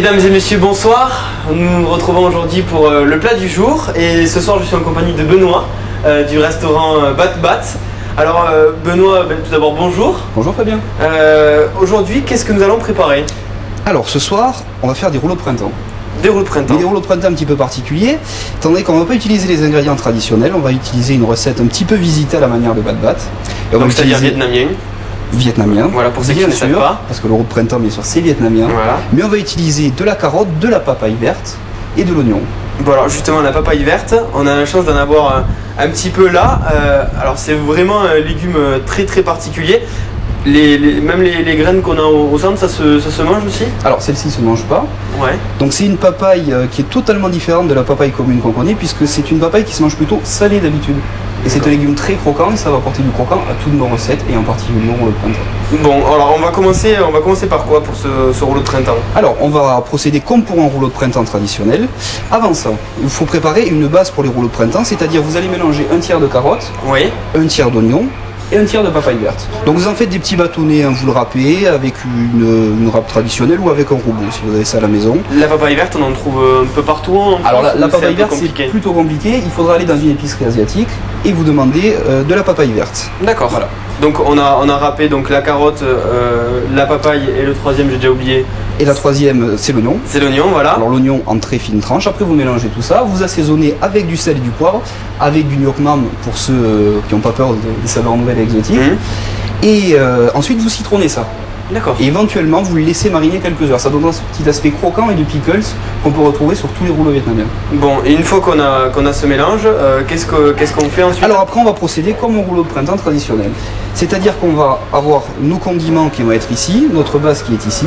Mesdames et messieurs, bonsoir. Nous nous retrouvons aujourd'hui pour euh, le plat du jour. Et ce soir, je suis en compagnie de Benoît euh, du restaurant euh, Bat Bat. Alors, Benoît, ben, tout d'abord, bonjour. Bonjour Fabien. Aujourd'hui, qu'est-ce que nous allons préparer? Alors ce soir, on va faire des rouleaux de printemps. Des rouleaux de printemps. Mais des rouleaux de printemps un petit peu particuliers, étant donné qu'on ne va pas utiliser les ingrédients traditionnels, on va utiliser une recette un petit peu visitée à la manière de Bat Bat. Et on va Donc, c'est-à-dire vietnamien. Vietnamien. Voilà, pour ceux qui ne savent pas. Parce que le de printemps, bien sûr, c'est vietnamien. Voilà. Mais on va utiliser de la carotte, de la papaye verte et de l'oignon. Bon, alors justement, la papaye verte, on a la chance d'en avoir euh, un petit peu là. Euh, alors, c'est vraiment un légume euh, très très particulier. Les, les- même les, les graines qu'on a au, au centre, ça se, ça se mange aussi Alors celle-ci se mange pas. Ouais. Donc c'est une papaye euh, qui est totalement différente de la papaye commune qu'on connaît, puisque c'est une papaye qui se mange plutôt salée d'habitude. Et c'est un légume très croquant et ça va apporter du croquant à toutes nos recettes et en particulier au rouleau de printemps. Bon, alors on va commencer, on va commencer par quoi pour ce, ce rouleau de printemps? Alors, on va procéder comme pour un rouleau de printemps traditionnel. Avant ça, il faut préparer une base pour les rouleaux de printemps, c'est-à-dire vous allez mélanger un tiers de carottes, Oui. un tiers d'oignon et un tiers de papaye verte. Donc vous en faites des petits bâtonnets, hein, vous le râpez avec une, une râpe traditionnelle ou avec un robot si vous avez ça à la maison. La papaye verte, on en trouve un peu partout en France Alors la, la papaye verte c'est compliqué plutôt compliqué, il faudra aller dans une épicerie asiatique et vous demander euh, de la papaye verte. D'accord. Voilà. Donc on a, on a râpé donc la carotte, euh, la papaye et le troisième, j'ai déjà oublié, Et la troisième c'est l'oignon. c'est l'oignon, voilà. Alors l'oignon en très fines tranches, après vous mélangez tout ça, vous assaisonnez avec du sel et du poivre, avec du gnoc-mam pour ceux euh, qui n'ont pas peur de- des saveurs nouvelles et exotiques. Et euh, ensuite vous citronnez ça. D'accord. Et éventuellement vous le laissez mariner quelques heures. Ça donne ce petit aspect croquant et de pickles qu'on peut retrouver sur tous les rouleaux vietnamiens. Bon, et une fois qu'on a, qu'on a ce mélange, euh, qu'est-ce que- qu'est-ce qu'on fait ensuite? Alors après on va procéder comme un rouleau de printemps traditionnel. C'est-à-dire qu'on va avoir nos condiments qui vont être ici, notre base qui est ici.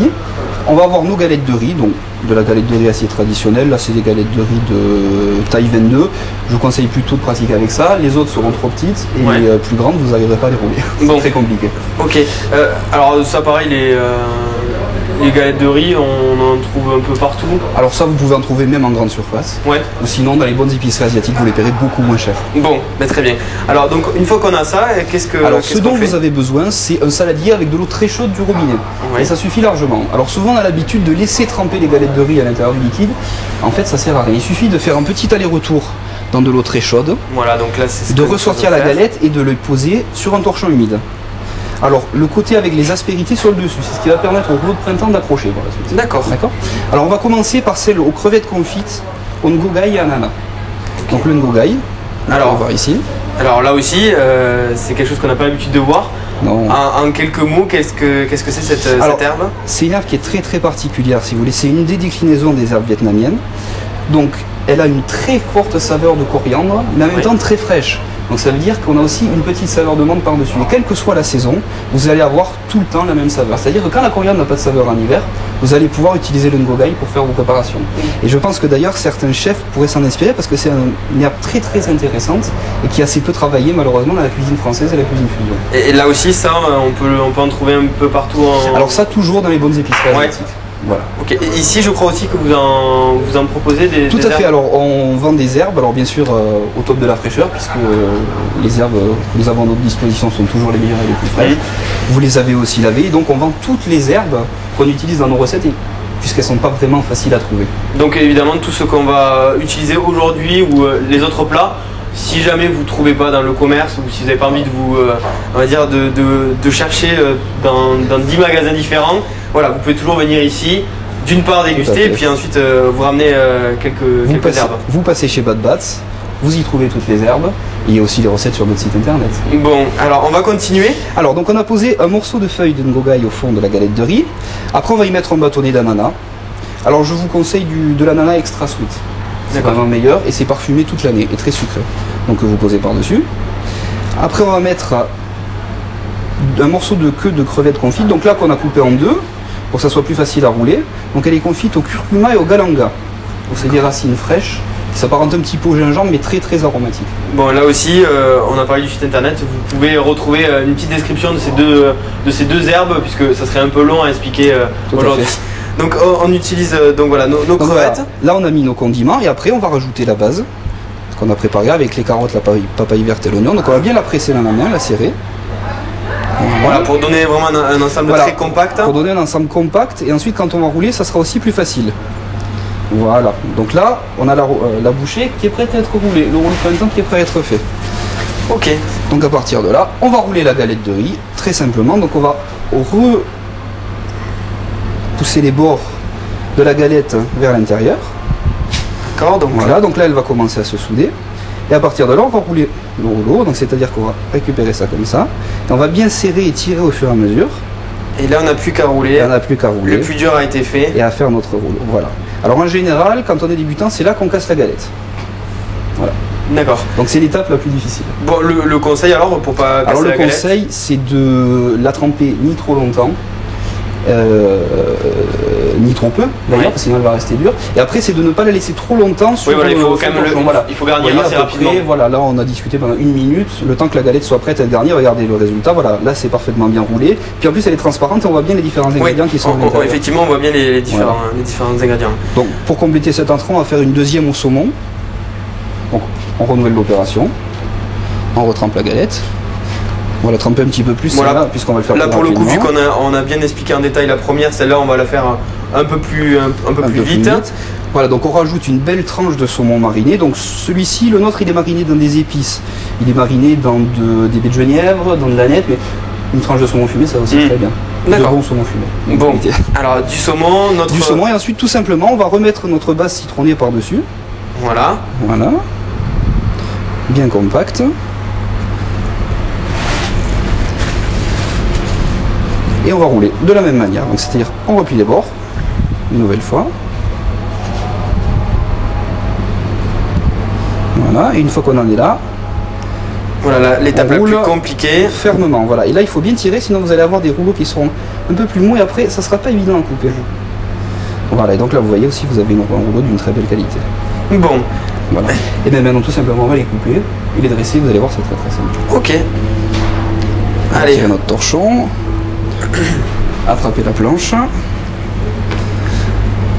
On va avoir nos galettes de riz, donc de la galette de riz assez traditionnelle. Là c'est des galettes de riz de taille 22. Je vous conseille plutôt de pratiquer avec ça. Les autres seront trop petites et Ouais. les euh, plus grandes vous n'arriverez pas à les rouler. Bon. C'est très compliqué. Ok. Euh, alors ça pareil, les, euh, les galettes de riz, on en trouve un peu partout. Alors ça vous pouvez en trouver même en grande surface. Ouais. Ou sinon dans les bonnes épiceries asiatiques vous les paierez beaucoup moins cher. Bon, bah, très bien. Alors donc une fois qu'on a ça, qu'est-ce que Alors, ce qu'on dont vous avez besoin, c'est un saladier avec de l'eau très chaude du robinet. Ouais. Et ça suffit largement. Alors, souvent, on a l'habitude de laisser tremper les galettes de riz à l'intérieur du liquide. En fait, ça sert à rien. Il suffit de faire un petit aller-retour dans de l'eau très chaude, Voilà, donc là c'est ce de ressortir la faire. galette et de le poser sur un torchon humide. Alors, le côté avec les aspérités sur le dessus, c'est ce qui va permettre au rouleau de printemps d'accrocher par la suite. D'accord. D'accord Alors, on va commencer par celle aux crevettes confites, au ngogai et ananas. Donc, le ngogai, Alors. on va voir ici. Alors là aussi, euh, c'est quelque chose qu'on n'a pas l'habitude de voir. Non. En, en quelques mots, qu'est-ce que qu'est-ce que c'est cette, Alors, cette herbe C'est une herbe qui est très très particulière, si vous voulez. C'est une des déclinaisons des herbes vietnamiennes. Donc, elle a une très forte saveur de coriandre, mais en même Oui. temps très fraîche. Donc, ça veut dire qu'on a aussi une petite saveur de menthe par-dessus. Et quelle que soit la saison, vous allez avoir tout le temps la même saveur. C'est-à-dire que quand la coriandre n'a pas de saveur en hiver, vous allez pouvoir utiliser le ngogai pour faire vos préparations. Et je pense que d'ailleurs, certains chefs pourraient s'en inspirer parce que c'est un- une herbe très très intéressante et qui est assez peu travaillée malheureusement dans la cuisine française et la cuisine fusion. et, là aussi, ça, euh, on peut, on peut en trouver un peu partout en. Alors ça, toujours dans les bonnes épiceries Ouais. Voilà. Ok. Et ici, je crois aussi que vous en, vous en proposez des. Tout des à fait. Alors, on vend des herbes, alors bien sûr euh, au top de la fraîcheur, puisque euh, les herbes euh, que nous avons à notre disposition sont toujours les meilleures et les plus fraîches. Vous les avez aussi lavées, donc on vend toutes les herbes qu'on utilise dans nos recettes, et- puisqu'elles sont pas vraiment faciles à trouver. Donc évidemment, tout ce qu'on va utiliser aujourd'hui ou euh, les autres plats, si jamais vous ne trouvez pas dans le commerce ou si vous n'avez pas envie de vous, euh, on va dire, de, de- de chercher euh, dans, dans 10 magasins différents, voilà, vous pouvez toujours venir ici, d'une part déguster et puis ensuite euh, vous ramener euh, quelques, Vous quelques passez, herbes. vous passez chez Bad Bats, vous y trouvez toutes les herbes, et il y a aussi les recettes sur notre site internet. Bon, alors on va continuer. Alors, donc on a posé un morceau de feuille de ngogai au fond de la galette de riz. Après, on va y mettre un bâtonnet d'ananas. Alors, je vous conseille du, de l'ananas extra sweet. C'est vraiment meilleur et c'est parfumé toute l'année et très sucré. Donc, vous posez par-dessus. Après, on va mettre un morceau de queue de crevette confite. Donc là, qu'on a coupé en deux pour que ça soit plus facile à rouler. Donc, elle est confite au curcuma et au galanga. Donc, c'est des racines fraîches qui s'apparentent un petit peu au gingembre mais très très aromatiques. Bon, là aussi, euh, on a parlé du site internet. Vous pouvez retrouver euh, une petite description de ces deux, de ces deux herbes, puisque ça serait un peu long à expliquer euh, aujourd'hui. Donc, on, utilise euh, donc voilà nos, nos Donc crevettes. voilà, là on a mis nos condiments et après on va rajouter la base qu'on a préparée avec les carottes, la papaye, papaye verte et l'oignon. Donc on va bien la presser dans la main, la serrer. Voilà, pour donner vraiment un, un ensemble Voilà. très compact. Pour donner un ensemble compact et ensuite quand on va rouler ça sera aussi plus facile. Voilà, donc là on a la, euh, la bouchée qui est prête à être roulée, le rouleau printemps qui est prêt à être fait. Ok. Donc à partir de là, on va rouler la galette de riz, très simplement. Donc on va re pousser les bords de la galette vers l'intérieur. D'accord, donc Voilà, donc là elle va commencer à se souder. Et à partir de là, on va rouler le rouleau, donc c'est-à-dire qu'on va récupérer ça comme ça. Et on va bien serrer et tirer au fur et à mesure. Et là, on n'a plus qu'à rouler. Et on n'a plus qu'à rouler Le plus dur a été fait. et à faire notre rouleau. Voilà. Alors en général, quand on est débutant, c'est là qu'on casse la galette. D'accord. Donc c'est l'étape la plus difficile. Bon, le, le conseil alors pour pas casser Alors le la conseil, c'est de la tremper ni trop longtemps, euh, ni trop peu d'ailleurs, Ouais. parce que sinon elle va rester dure. Et après, c'est de ne pas la laisser trop longtemps sur Oui, voilà, il le faut quand même le- Voilà. il faut garnir assez rapidement. près, voilà, là on a discuté pendant une minute, le temps que la galette soit prête à être garnie, regardez le résultat, voilà, là c'est parfaitement bien roulé. Puis en plus elle est transparente et on voit bien les différents Oui, ingrédients qui sont on- l'intérieur. effectivement, on voit bien les, les différents, les différents ingrédients. Donc pour compléter cet entrant, on va faire une deuxième au saumon. Donc on renouvelle l'opération, on retrempe la galette. On va la tremper un petit peu plus Voilà. puisqu'on va le faire Là, pour le coup, vu qu'on a, on a bien expliqué en détail la première, celle-là, on va la faire un, peu plus, un, un peu un plus peu vite. Voilà, donc on rajoute une belle tranche de saumon mariné. Donc celui-ci, le nôtre, il est mariné dans des épices. Il est mariné dans de- des baies de genièvre, dans de la nette, mais une tranche de saumon fumé, ça va aussi Mm. très bien. D'accord. De bon saumon fumé. Bon, alors du saumon, notre. Du saumon et ensuite tout simplement on va remettre notre base citronnée par-dessus. Voilà. Voilà. Bien compact. Et on va rouler de la même manière. Donc c'est-à-dire on replie les bords, une nouvelle fois. Voilà, et une fois qu'on en est là, Voilà l'étape la plus compliquée. fermement. Voilà. Et là il faut bien tirer, sinon vous allez avoir des rouleaux qui seront un peu plus mous et après ça sera pas évident à couper. Voilà, et donc là vous voyez aussi vous avez un rouleau d'une très belle qualité. Bon, Voilà. Et bien maintenant tout simplement on va les couper et les dresser, vous allez voir c'est très très simple. ok. On va Allez, tirer notre torchon, attraper la planche.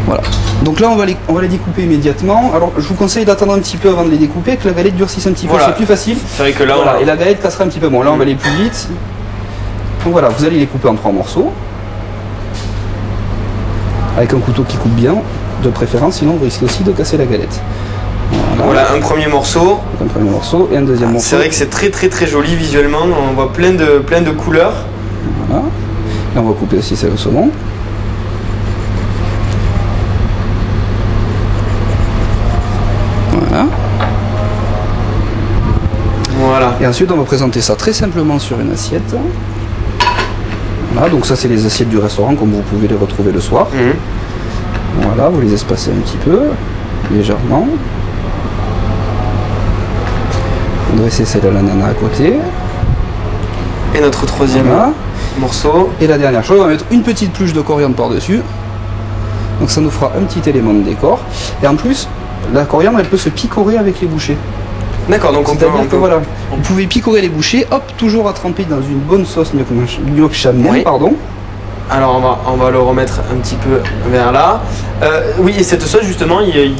Voilà. Donc là, on va, les, on va les découper immédiatement. Alors, je vous conseille d'attendre un petit peu avant de les découper, que la galette durcisse un petit peu, Voilà. c'est plus facile. c'est vrai que là, Voilà, on- et la galette cassera un petit peu moins. Là, on va aller plus vite. Donc voilà, vous allez les couper en trois morceaux. Avec un couteau qui coupe bien, de préférence, sinon vous risquez aussi de casser la galette. Voilà. voilà un premier morceau. Un premier morceau et un deuxième morceau. C'est vrai que c'est très très très joli visuellement. On voit plein de, plein de couleurs. Voilà. Et on va couper aussi celle au saumon. Voilà. Voilà. Et ensuite, on va présenter ça très simplement sur une assiette. Voilà, donc ça, c'est les assiettes du restaurant, comme vous pouvez les retrouver le soir. Mhm. Voilà, vous les espacez un petit peu, légèrement. Vous dressez celle à l'ananas à côté. Et notre troisième Voilà. Morceau. Et la dernière chose, on va mettre une petite pluche de coriandre par-dessus. Donc ça nous fera un petit élément de décor. Et en plus, la coriandre, elle peut se picorer avec les bouchées. D'accord, donc on peut, C'est-à-dire on que peut- voilà, vous pouvez picorer les bouchées, hop, toujours à tremper dans une bonne sauce gnoc chamel, Oui. pardon. Alors on va, on va le remettre un petit peu vers là. Euh, oui, et cette sauce justement, il, il-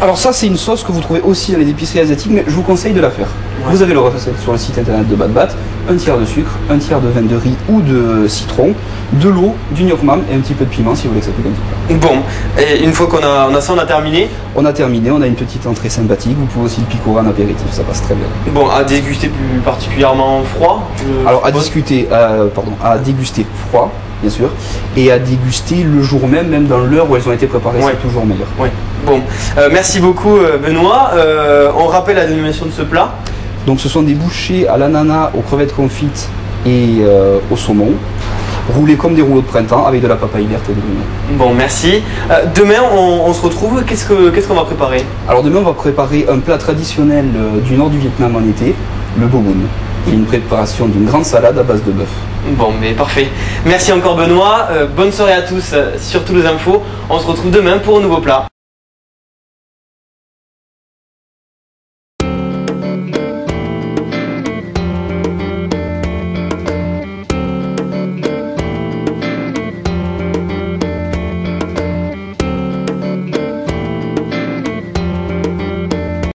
Alors ça, c'est une sauce que vous trouvez aussi dans les épiceries asiatiques, mais je vous conseille de la faire. Ouais. Vous avez le recette sur le site internet de Bad Bat, un tiers de sucre, un tiers de vin de riz ou de citron, de l'eau, du gnoc mam et un petit peu de piment si vous voulez que ça pique un petit peu. bon. Et une fois qu'on a, on a ça, on a terminé? On a terminé, on a une petite entrée sympathique, vous pouvez aussi le picorer en apéritif, ça passe très bien. Bon, à déguster plus particulièrement froid. Alors à discuter, euh, pardon, à déguster froid, bien sûr, et à déguster le jour même, même dans l'heure où elles ont été préparées, Ouais. c'est toujours meilleur. Ouais. Bon, Euh, merci beaucoup euh, Benoît. Euh, on rappelle la dénomination de ce plat. Donc ce sont des bouchées à l'ananas, aux crevettes confites et euh, au saumon, roulés comme des rouleaux de printemps avec de la papaye verte et de l'oignon. Bon, merci. Euh, demain, on, on se retrouve. Qu'est-ce que qu'est-ce qu'on va préparer? Alors demain on va préparer un plat traditionnel euh, du nord du Vietnam en été, le boboon. une préparation d'une grande salade à base de bœuf. Bon, mais parfait. Merci encore Benoît. Euh, bonne soirée à tous sur tous les infos. On se retrouve demain pour un nouveau plat.